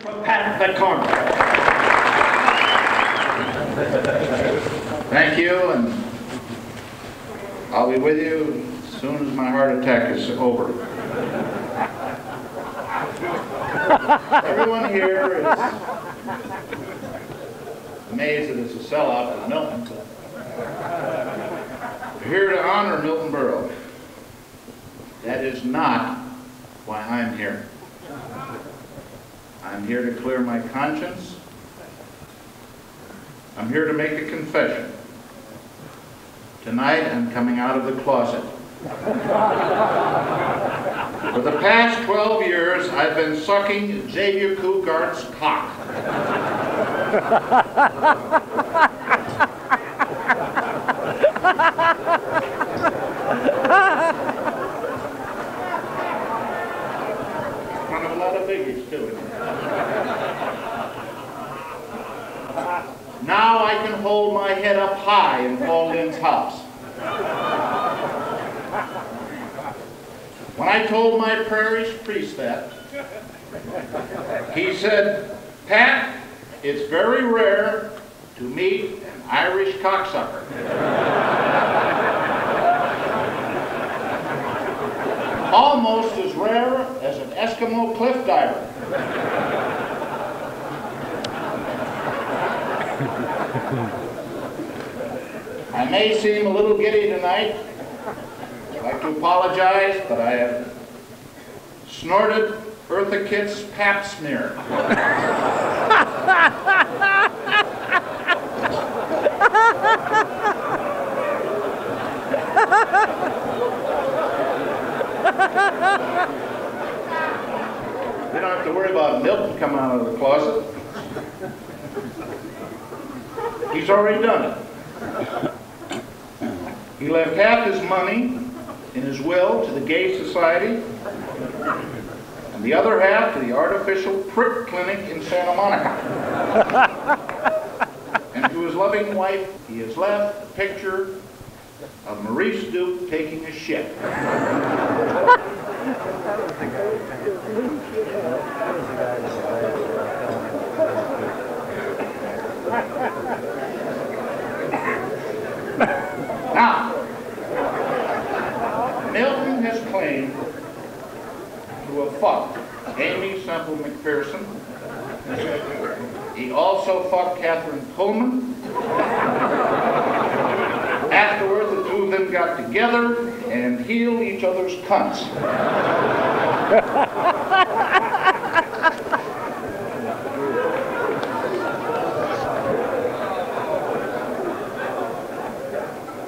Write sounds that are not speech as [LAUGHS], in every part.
from Pat Corner. Thank you, and I'll be with you as soon as my heart attack is over. Everyone here is amazed that it's a sellout for Milton. We're here to honor Milton Berle. That is not why I'm here. I'm here to clear my conscience. I'm here to make a confession. Tonight, I'm coming out of the closet. For the past 12 years, I've been sucking Xavier Cugat's cock. One [LAUGHS] of a lot of biggies, too. Now I can hold my head up high in Paul Lynde's house. When I told my parish priest that, he said, Pat, it's very rare to meet an Irish cocksucker. Almost as rare as an Eskimo cliff diver. I may seem a little giddy tonight. I'd like to apologize, but I have snorted Eartha Kitt's pap smear. [LAUGHS] You don't have to worry about Milton coming out of the closet. He's already done it. He left half his money in his will to the Gay Society and the other half to the artificial prick clinic in Santa Monica. and to his loving wife, he has left a picture of Maurice Duke taking a shit. [LAUGHS] Now, Milton has claimed to have fucked Aimee Semple McPherson. He also fucked Kathryn Kuhlman. Afterward, the two of them got together and healed each other's cunts.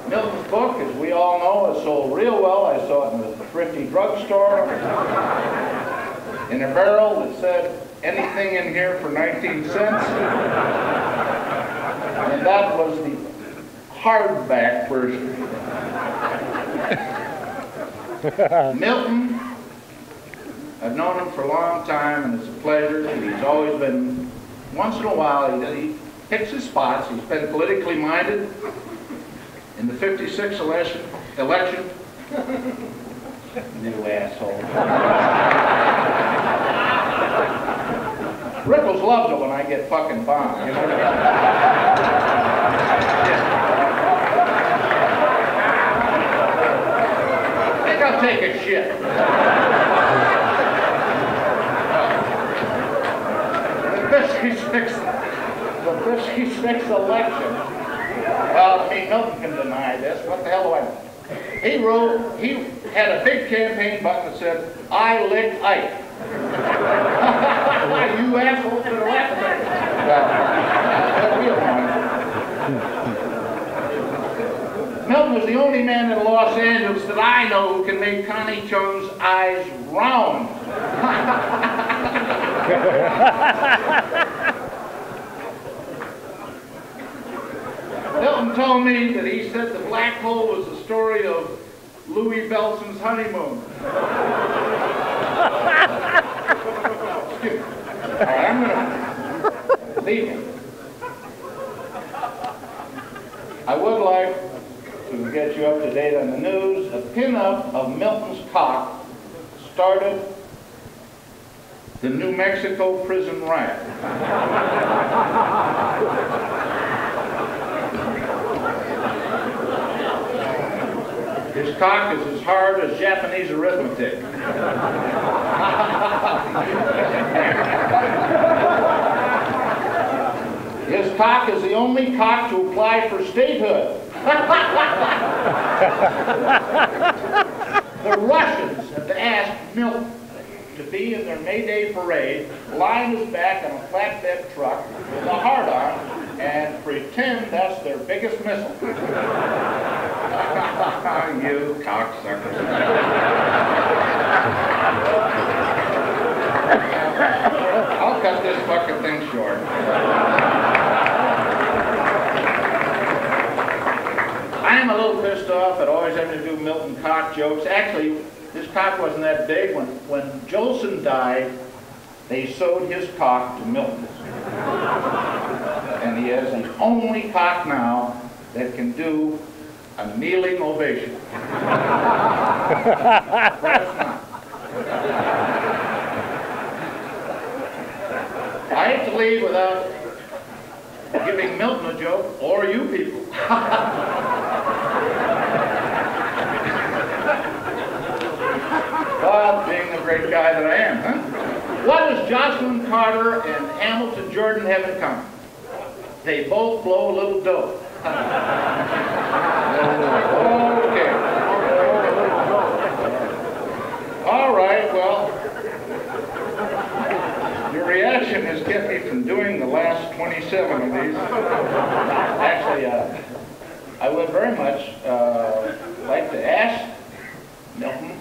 Milton's book, as we all know, has sold real well. I saw it in the thrifty drugstore in a barrel that said anything in here for 19 cents. And that was the hardback version. [LAUGHS] Milton, I've known him for a long time, and it's a pleasure. He's always been, once in a while, he, he picks his spots. He's been politically minded. In the 56 election, election, new asshole. [LAUGHS] Rickles loves it when I get fucking bombed. You know what I mean? I think Take a shit. The 56, the 56 election. Well, see, Milton can deny this. What the hell do I know? He wrote, he had a big campaign button that said, I lick Ike. [LAUGHS] you assholes are laughing at me. Well, that real one. Milton was the only man in Los Angeles that I know who can make Connie Chung's eyes round. [LAUGHS] Milton told me that he said the black hole was the story of Louie Bellson's honeymoon. [LAUGHS] Excuse me. All right, I'm going to leave him. I would like to get you up to date on the news. A pinup of Milton's cock started the New Mexico prison riot. His cock is as hard as Japanese arithmetic. His cock is the only cock to apply for statehood. [LAUGHS] [LAUGHS] the Russians have asked Milton to be in their May Day parade, lie on his back on a flatbed truck with a hard arm, and pretend that's their biggest missile. [LAUGHS] you cocksuckers. [LAUGHS] I'll cut this fucking thing short. I'm a little pissed off at always having to do Milton cock jokes. Actually, his cock wasn't that big. When, when Jolson died, they sewed his cock to Milton's. And he has the only cock now that can do a kneeling ovation. I have to leave without giving Milton a joke, or you people. [LAUGHS] Well, being the great guy that I am, huh? What does Jocelyn Carter and Hamilton Jordan have in common? They both blow a little dough. [LAUGHS] okay. All right, well, your reaction has kept me from doing the last 27 of these. Actually, uh, I would very much uh, like to ask Milton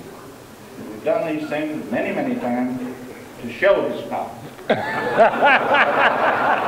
We've done these things many, many times to show his power. [LAUGHS]